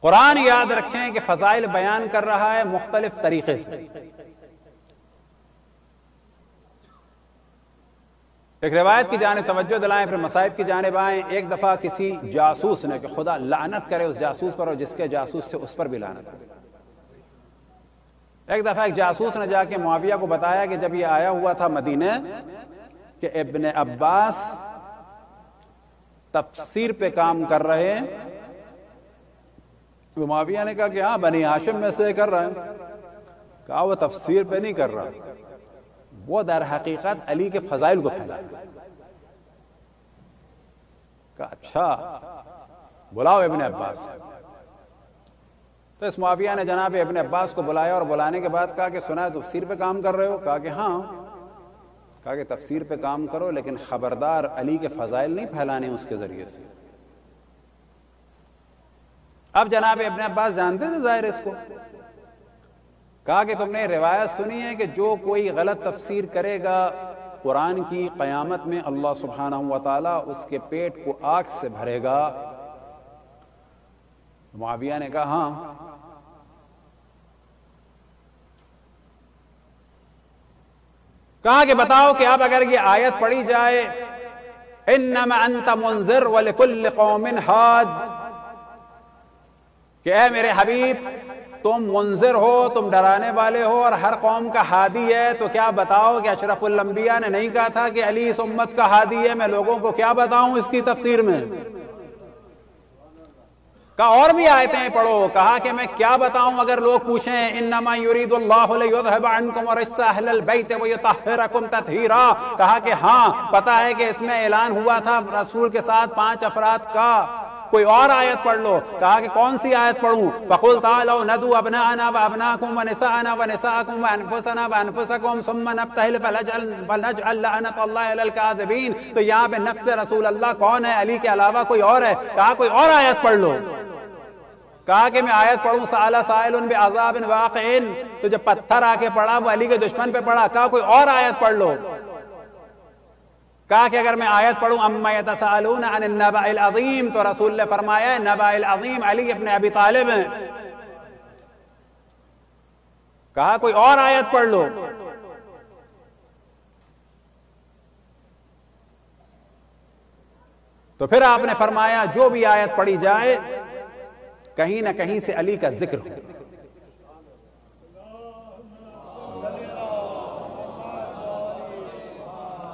قرآن یاد رکھیں کہ فضائل بیان کر رہا ہے مختلف طریقے سے۔ ایک روایت کی جانب توجہ دلائیں، پھر مسائب کی جانب آئیں۔ ایک دفعہ کسی جاسوس نے کہ خدا لعنت کرے اس جاسوس پر اور جس کے جاسوس سے اس پر بھی لعنت کرے ایک دفعہ ایک جاسوس نے جا کے معاویہ کو بتایا کہ جب یہ آیا ہوا تھا مدینہ کہ ابن عباس تفسیر پہ کام کر رہے ہیں۔ تو معاویہ نے کہا کہ ہاں بنی ہاشم میں سے کر رہے ہیں کہا وہ تفسیر پہ نہیں کر رہا۔ وہ در حقیقت علی کے فضائل کو پھیلا۔ کہا اچھا بلاؤ ابن عباس۔ تو اس معافیہ نے جناب ابن عباس کو بلایا اور بلانے کے بعد کہا کہ سنا ہے تفسیر پہ کام کر رہے ہو؟ کہا کہ ہاں۔ کہا کہ تفسیر پہ کام کرو، لیکن خبردار علی کے فضائل نہیں پھیلانے اس کے ذریعے سے۔ اب جناب ابن عباس جانتے تھے ظاہر اس کو؟ کہا کہ تم نے روایت سنی ہے کہ جو کوئی غلط تفسیر کرے گا، قرآن کی قیامت میں اللہ سبحانہ و تعالیٰ اس کے پیٹ کو آگ سے بھرے گا۔ معاویہ نے کہا ہاں۔ کہا کہ بتاؤ کہ اب اگر یہ آیت پڑھی جائے، انما انت منذر ولکل قوم حاد۔ کہ اے میرے حبیب، تم منظر ہو، تم ڈرانے والے ہو اور ہر قوم کا ہادی ہے، تو کیا بتاؤ کہ اشرف الانبیاء نے نہیں کہا تھا کہ علی اس امت کا ہادی ہے؟ میں لوگوں کو کیا بتاؤں اس کی تفسیر میں؟ کہا اور بھی آیتیں پڑھو، کہا کہ میں کیا بتاؤں اگر لوگ پوچھیں، انما یرید اللہ لیذهب عنکم ورجس اہل البیت ویطہرکم تطہیرا، کہا کہ ہاں پتا ہے کہ اس میں اعلان ہوا تھا رسول کے ساتھ پانچ افراد کا کوئی اور آیت پڑھ لو، کہا کہ کون سی آیت پڑھوں؟ فقل تعالوا ندو ابناءنا وابناءكم ونساءنا ونساءكم وانفسنا وانفسكم ثم نبتهل فلجعل فلنجعل لعنت الله على الكاذبين۔ تو یہاں پہ نفس رسول اللہ کون ہے؟ علی کے علاوہ کوئی اور ہے؟ کہا کوئی اور آیت پڑھ لو۔ کہا کہ میں آیت پڑھوں سالہ سائل بعذاب واقعین تو جب پتھر آ کے پڑھا وہ علی کے دشمن پہ پڑھا کہا کوئی اور آیت پڑھ لو۔ کہا کہ اگر میں آیت پڑھوں، اما یتسالون عن النبع العظیم، تو رسول نے فرمایا نبع العظیم علی اپنے ابی طالب ہیں۔ کہا، کوئی اور آیت پڑھ لو۔ تو پھر آپ نے فرمایا، جو بھی آیت پڑھی جائے، کہیں نہ کہیں سے علی کا ذکر ہو۔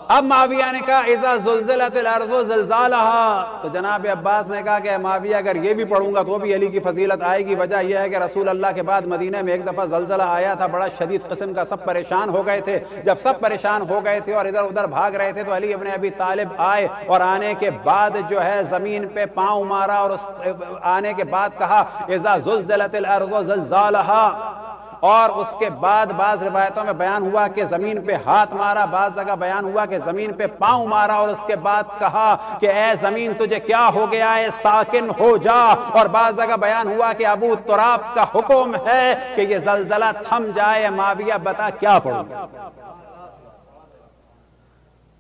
اب معاویہ نے کہا، اذا زلزلت الارض زلزالها تو جناب عباس نے کہا کہ معاویہ اگر یہ بھی پڑھوں گا تو بھی علی کی فضیلت آئے گی۔ وجہ یہ ہے کہ رسول اللہ کے بعد مدینہ میں ایک دفعہ زلزلہ آیا تھا، بڑا شدید قسم کا سب پریشان ہو گئے تھے۔ جب سب پریشان ہو گئے تھے اور ادھر ادھر بھاگ رہے تھے تو علی ابن ابی طالب آئے اور آنے کے بعد جو ہے زمین پہ پاؤں مارا اور آنے کے بعد کہا، اذا زلزلت الارض زلزالها اور اس کے بعد بعض روایتوں میں بیان ہوا کہ زمین پہ ہاتھ مارا، بعض جگہ بیان ہوا کہ زمین پہ پاؤں مارا اور اس کے بعد کہا کہ اے زمین تجھے کیا ہو گیا؟ ہے ساکن ہو جا۔ اور بعض جگہ بیان ہوا کہ ابو تراب کا حکم ہے کہ یہ زلزلہ تھم جائے، معاویہ بتا کیا پڑھوں۔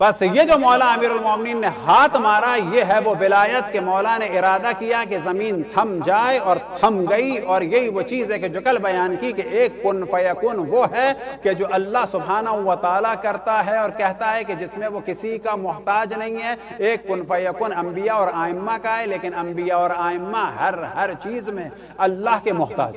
بس یہ جو مولا امیر المومنین نے ہاتھ مارا، یہ ہے وہ ولایت کہ مولا نے ارادہ کیا کہ زمین تھم جائے اور تھم گئی اور یہی وہ چیز ہے کہ جو کل بیان کی کہ ایک کن فیکن وہ ہے کہ جو اللہ سبحانہ و تعالیٰ کرتا ہے اور کہتا ہے کہ جس میں وہ کسی کا محتاج نہیں ہے۔ ایک کن فیکن انبیاء اور آئمہ کا ہے، لیکن انبیاء اور آئمہ ہر ہر چیز میں اللہ کے محتاج